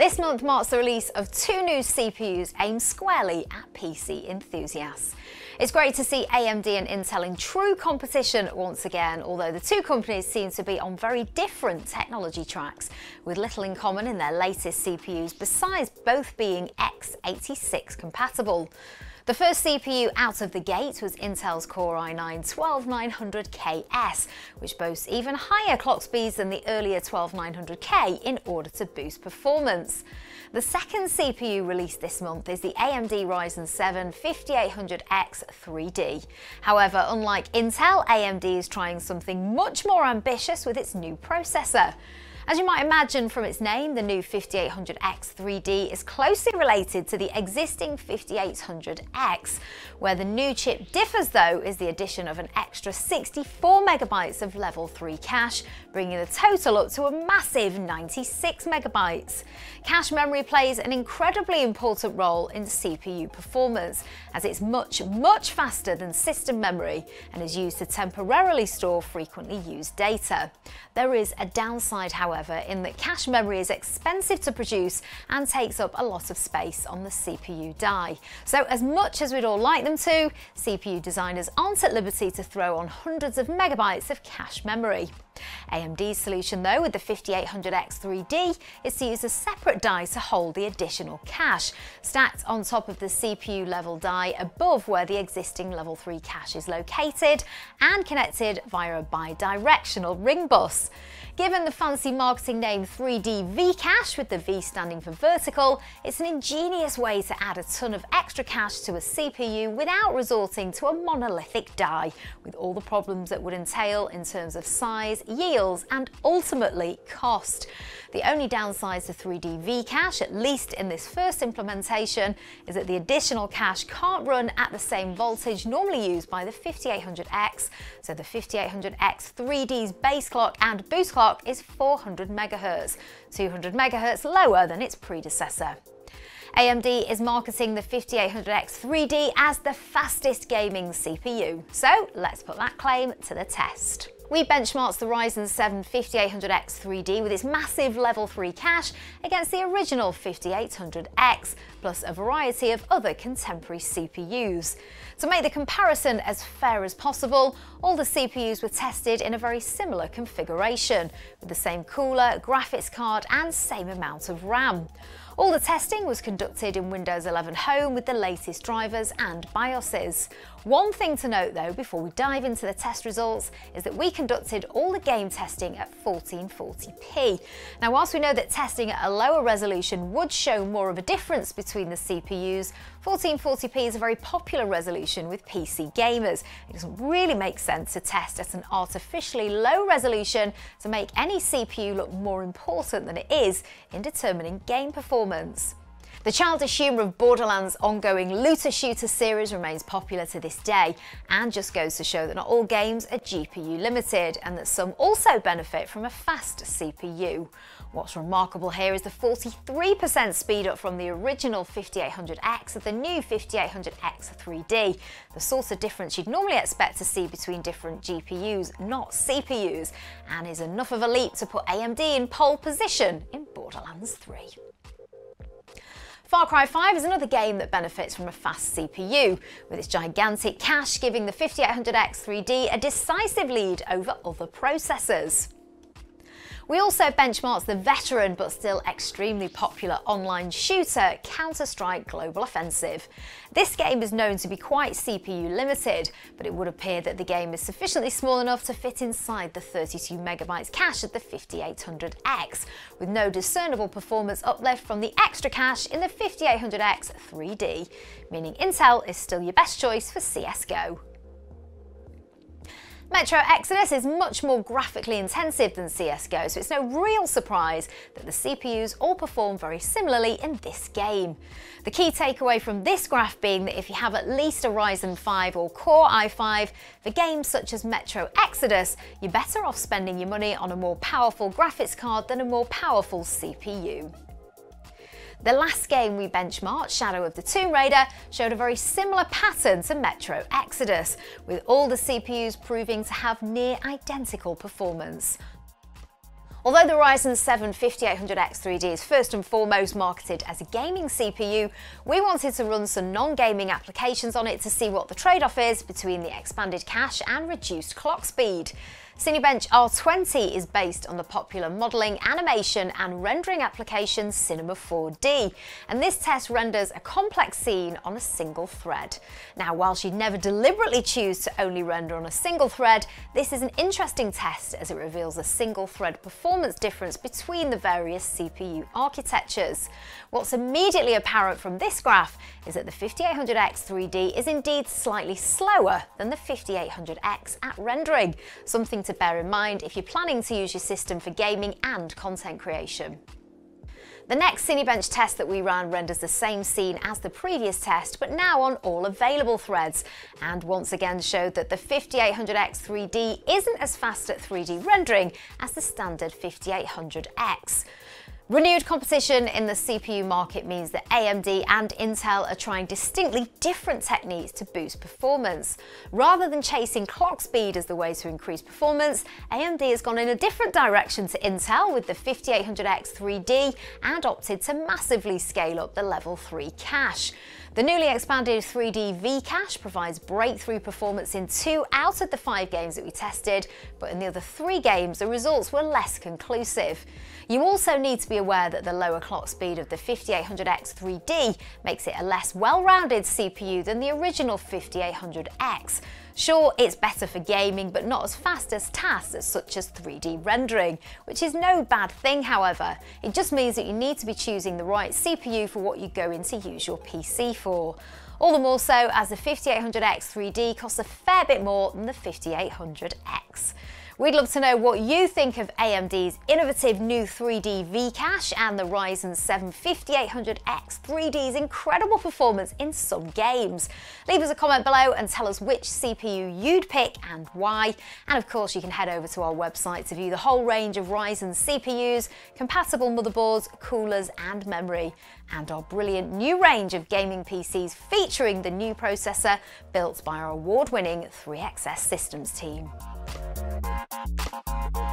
This month marks the release of two new CPUs aimed squarely at PC enthusiasts. It's great to see AMD and Intel in true competition once again, although the two companies seem to be on very different technology tracks, with little in common in their latest CPUs besides both being x86 compatible. The first CPU out of the gate was Intel's Core i9-12900KS, which boasts even higher clock speeds than the earlier 12900K in order to boost performance. The second CPU released this month is the AMD Ryzen 7 5800X 3D. However, unlike Intel, AMD is trying something much more ambitious with its new processor. As you might imagine from its name, the new 5800X 3D is closely related to the existing 5800X. Where the new chip differs though is the addition of an extra 64 megabytes of level 3 cache, bringing the total up to a massive 96 megabytes. Cache memory plays an incredibly important role in CPU performance, as it's much, much faster than system memory and is used to temporarily store frequently used data. There is a downside, however, however, in that cache memory is expensive to produce and takes up a lot of space on the CPU die. So as much as we'd all like them to, CPU designers aren't at liberty to throw on hundreds of megabytes of cache memory. AMD's solution though with the 5800X 3D is to use a separate die to hold the additional cache, stacked on top of the CPU level die above where the existing level 3 cache is located and connected via a bi-directional ring bus. Given the fancy marketing name 3D V-Cache with the V standing for vertical, it's an ingenious way to add a ton of extra cache to a CPU without resorting to a monolithic die, with all the problems that would entail in terms of size, yields and ultimately cost. The only downside to 3D V-Cache, at least in this first implementation, is that the additional cache can't run at the same voltage normally used by the 5800X, so the 5800X 3D's base clock and boost clock is 400 MHz, 200 MHz lower than its predecessor. AMD is marketing the 5800X 3D as the fastest gaming CPU, so let's put that claim to the test. We benchmarked the Ryzen 7 5800X 3D with its massive level 3 cache against the original 5800X, plus a variety of other contemporary CPUs. To make the comparison as fair as possible, all the CPUs were tested in a very similar configuration, with the same cooler, graphics card and same amount of RAM. All the testing was conducted in Windows 11 Home with the latest drivers and BIOSes. One thing to note though before we dive into the test results is that we conducted all the game testing at 1440p. Now whilst we know that testing at a lower resolution would show more of a difference between the CPUs, 1440p is a very popular resolution with PC gamers. It doesn't really make sense to test at an artificially low resolution to make any CPU look more important than it is in determining game performance. The childish humour of Borderlands' ongoing looter shooter series remains popular to this day and just goes to show that not all games are GPU limited and that some also benefit from a fast CPU. What's remarkable here is the 43% speed up from the original 5800X of the new 5800X 3D, the sort of difference you'd normally expect to see between different GPUs, not CPUs, and is enough of a leap to put AMD in pole position in Borderlands 3. Far Cry 5 is another game that benefits from a fast CPU, with its gigantic cache giving the 5800X 3D a decisive lead over other processors. We also benchmarked the veteran but still extremely popular online shooter Counter-Strike Global Offensive. This game is known to be quite CPU limited, but it would appear that the game is sufficiently small enough to fit inside the 32 megabytes cache of the 5800X, with no discernible performance uplift from the extra cache in the 5800X 3D, meaning Intel is still your best choice for CSGO. Metro Exodus is much more graphically intensive than CSGO, so it's no real surprise that the CPUs all perform very similarly in this game. The key takeaway from this graph being that if you have at least a Ryzen 5 or Core i5, for games such as Metro Exodus, you're better off spending your money on a more powerful graphics card than a more powerful CPU. The last game we benchmarked, Shadow of the Tomb Raider, showed a very similar pattern to Metro Exodus, with all the CPUs proving to have near identical performance. Although the Ryzen 7 5800X 3D is first and foremost marketed as a gaming CPU, we wanted to run some non-gaming applications on it to see what the trade-off is between the expanded cache and reduced clock speed. Cinebench R20 is based on the popular modelling, animation and rendering application Cinema 4D, and this test renders a complex scene on a single thread. Now, while she'd never deliberately choose to only render on a single thread, this is an interesting test as it reveals a single thread performance difference between the various CPU architectures. What's immediately apparent from this graph is that the 5800X 3D is indeed slightly slower than the 5800X at rendering, something to to bear in mind if you're planning to use your system for gaming and content creation. The next Cinebench test that we ran renders the same scene as the previous test, but now on all available threads, and once again showed that the 5800X 3D isn't as fast at 3D rendering as the standard 5800X. Renewed competition in the CPU market means that AMD and Intel are trying distinctly different techniques to boost performance. Rather than chasing clock speed as the way to increase performance, AMD has gone in a different direction to Intel with the 5800X 3D and opted to massively scale up the level 3 cache. The newly expanded 3D V cache provides breakthrough performance in two out of the five games that we tested, but in the other three games the results were less conclusive. You also need to be aware that the lower clock speed of the 5800X 3D makes it a less well-rounded CPU than the original 5800X. Sure, it's better for gaming, but not as fast as tasks such as 3D rendering, which is no bad thing, however. It just means that you need to be choosing the right CPU for what you're going to use your PC for. All the more so as the 5800X 3D costs a fair bit more than the 5800X. We'd love to know what you think of AMD's innovative new 3D V-Cache and the Ryzen 7 5800X 3D's incredible performance in some games. Leave us a comment below and tell us which CPU you'd pick and why. And of course, you can head over to our website to view the whole range of Ryzen CPUs, compatible motherboards, coolers and memory, and our brilliant new range of gaming PCs featuring the new processor built by our award-winning 3XS Systems team. Thank you.